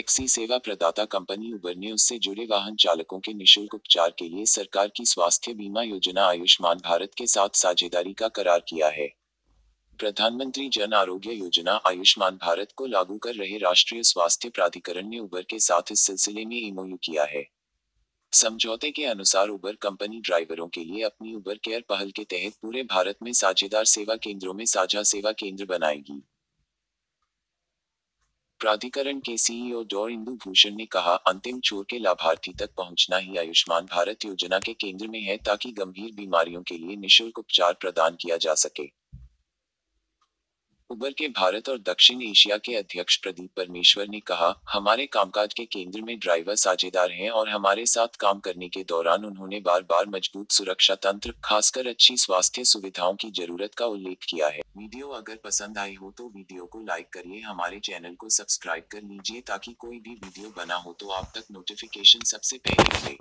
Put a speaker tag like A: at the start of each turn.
A: Taxi सेवा प्रदाता company उबर ने उससे जुड़े वाहन चालकों के निशुल्क उपचार के लिए सरकार की स्वास्थ्य बीमा योजना आयुष्मान भारत के साथ साझेदारी का करार किया है। प्रधानमंत्री जन आरोग्य योजना आयुष्मान भारत को लागू कर रहे राष्ट्रीय स्वास्थ्य प्राधिकरण ने उबर के साथ इस सिलसिले में एमओयू किया है। समझौते के अनुसार उबर कंपनी ड्राइवरों के लिए अपनी उबर केयर पहल के तहत पूरे भारत में साझेदार सेवा केंद्रों में साझा सेवा केंद्र बनाएगी। प्राधिकरण के सीईओ डॉ इंदु भूषण ने कहा, अंतिम छोर के लाभार्थी तक पहुँचना ही आयुष्मान भारत योजना के केंद्र में है ताकि गंभीर बीमारियों के लिए निशुल्क उपचार प्रदान किया जा सके। उबर के भारत और दक्षिण एशिया के अध्यक्ष प्रदीप परमेश्वर ने कहा, हमारे कामकाज के केंद्र में ड्राइवर साझेदार हैं और हमारे साथ काम करने के दौरान उन्होंने बार बार मज़बूत सुरक्षा तंत्र, खासकर अच्छी स्वास्थ्य सुविधाओं की ज़रूरत का उल्लेख किया है। वीडियो अगर पसंद आई हो तो वीडियो को लाइक करिए, हमारे चैनल को सब्सक्राइब कर लीजिए ताकि कोई भी वीडियो बना हो तो आप तक नोटिफिकेशन सबसे पहले मिले।